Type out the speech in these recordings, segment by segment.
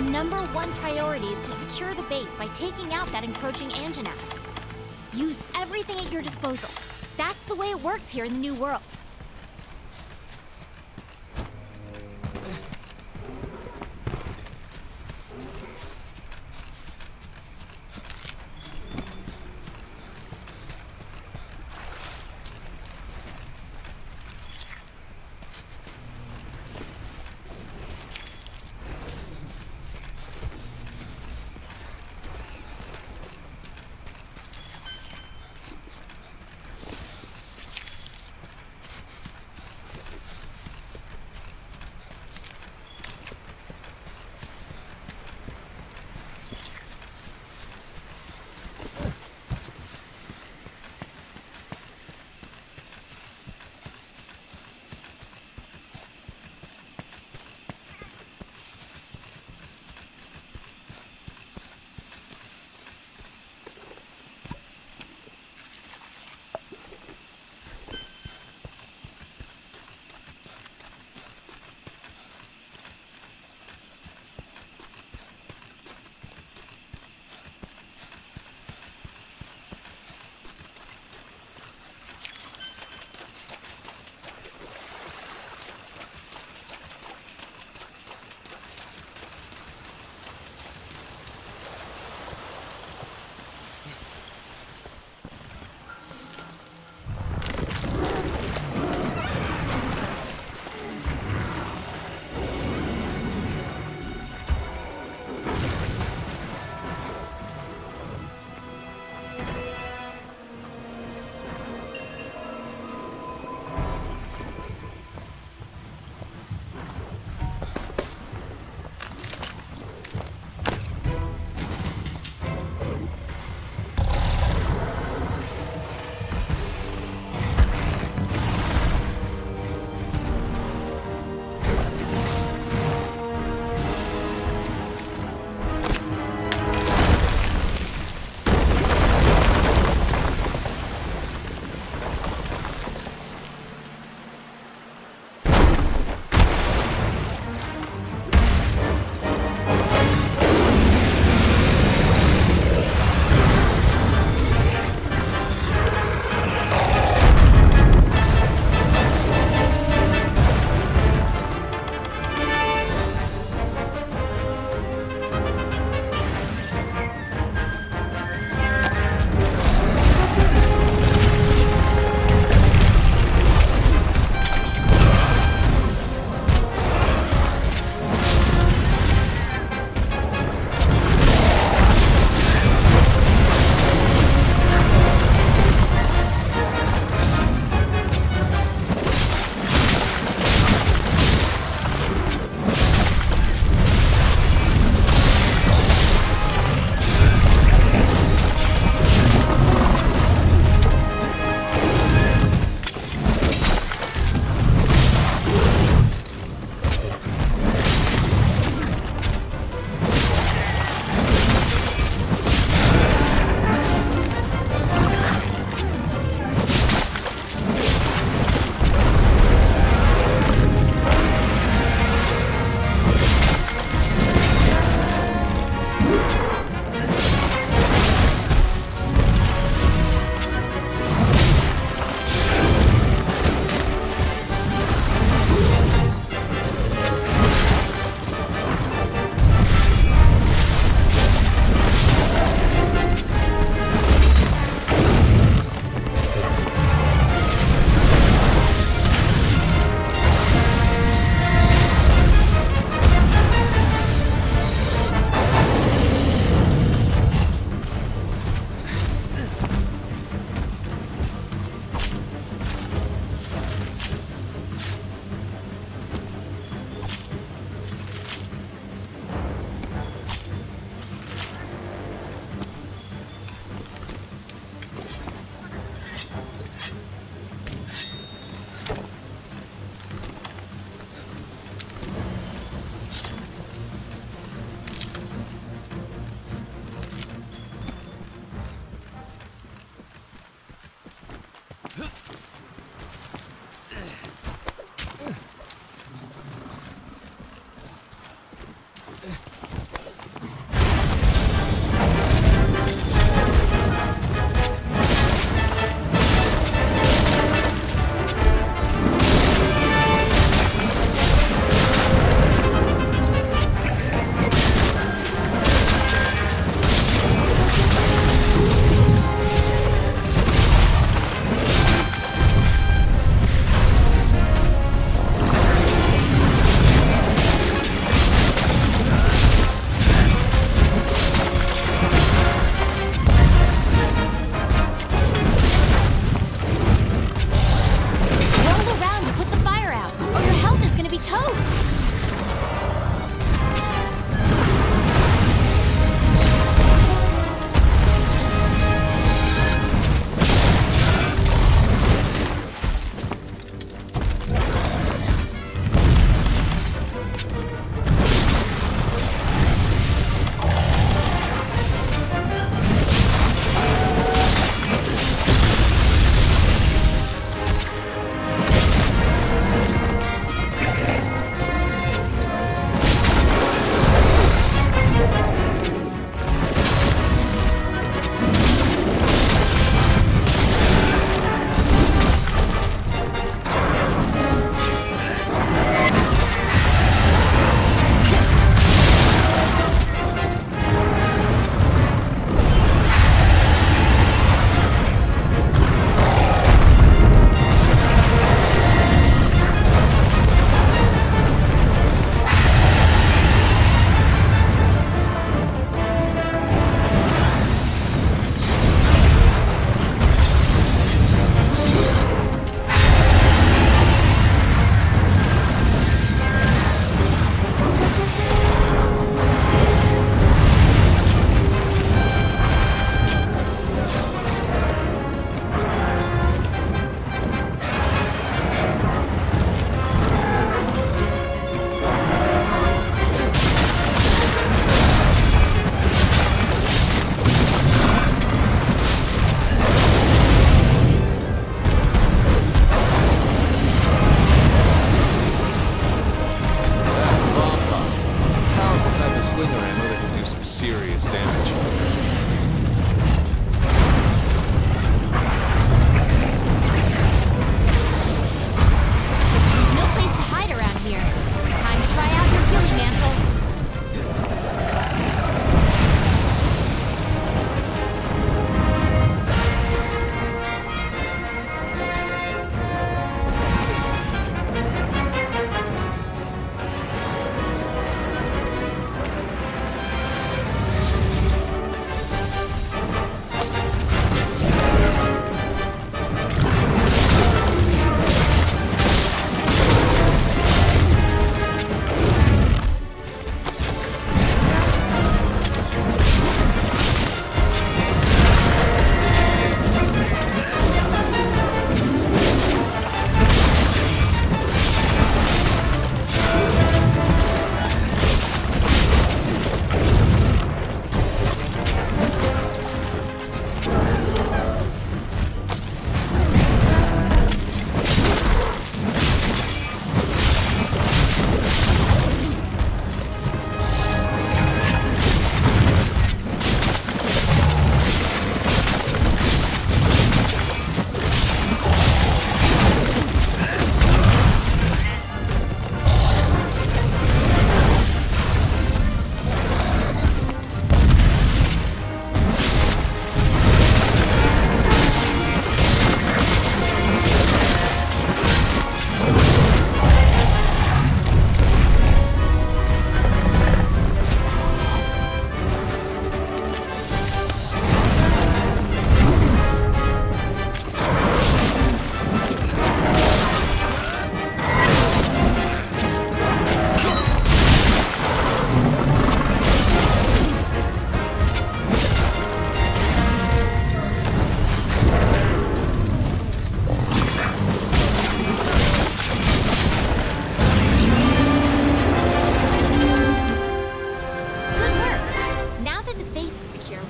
number one priority is to secure the base by taking out that encroaching Anjanath. Use everything at your disposal. That's the way it works here in the New World. some serious damage.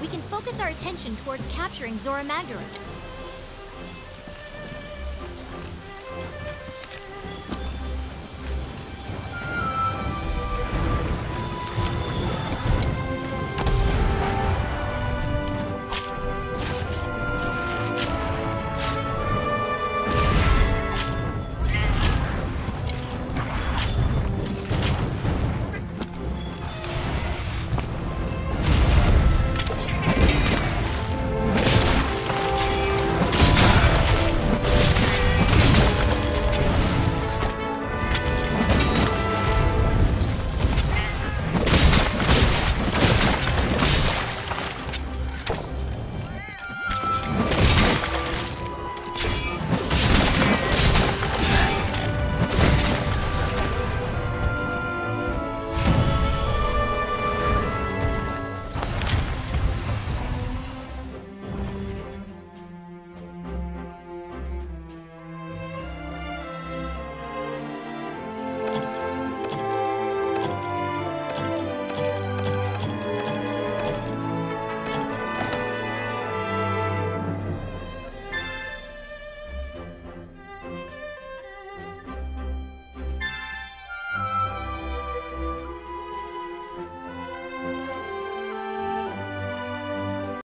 we can focus our attention towards capturing Zorah Magdaros.